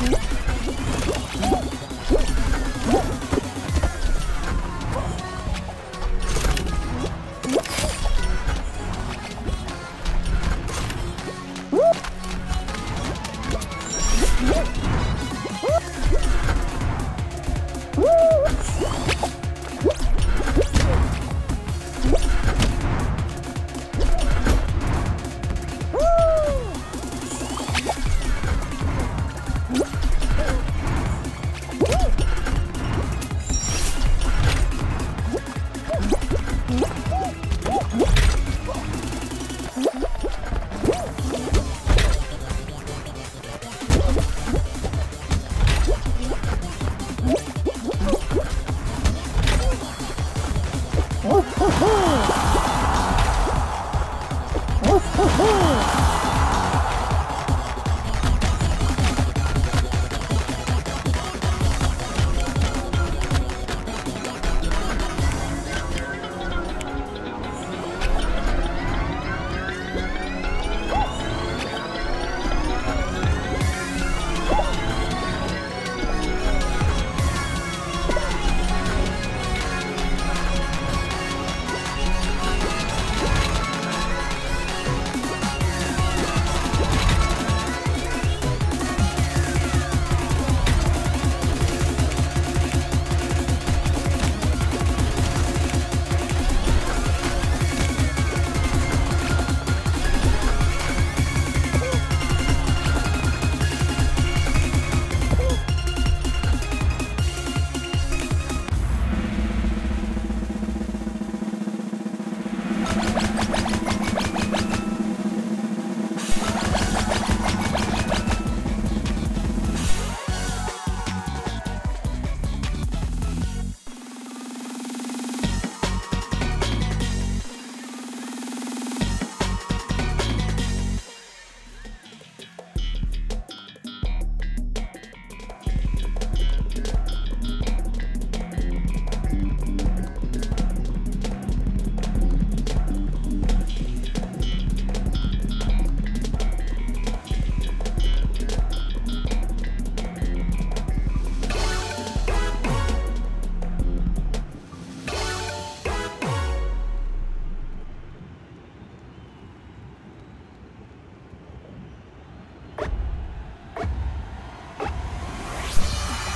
네? 吼吼！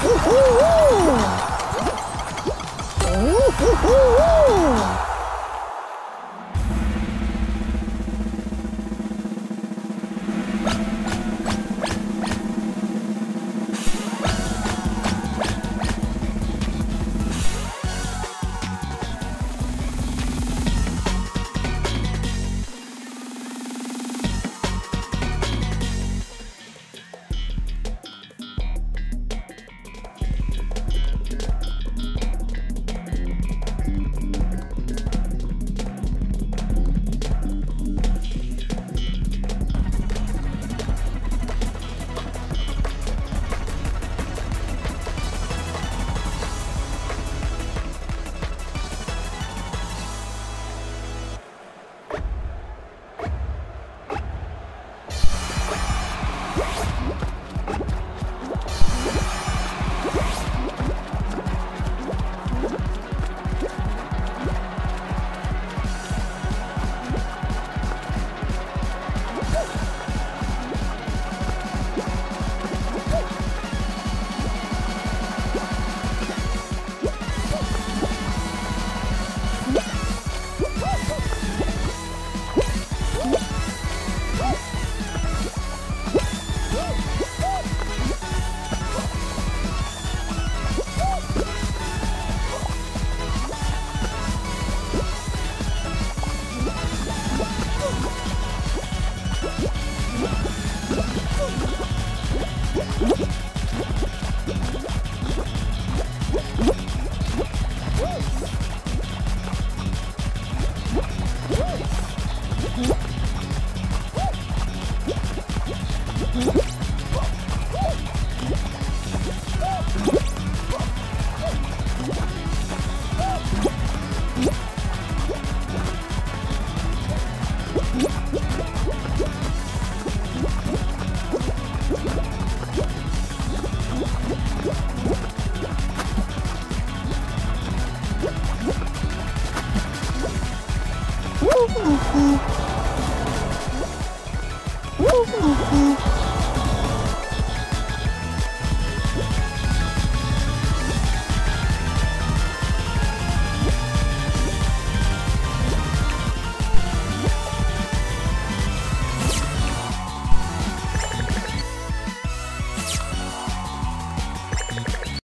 Woo-hoo-hoo!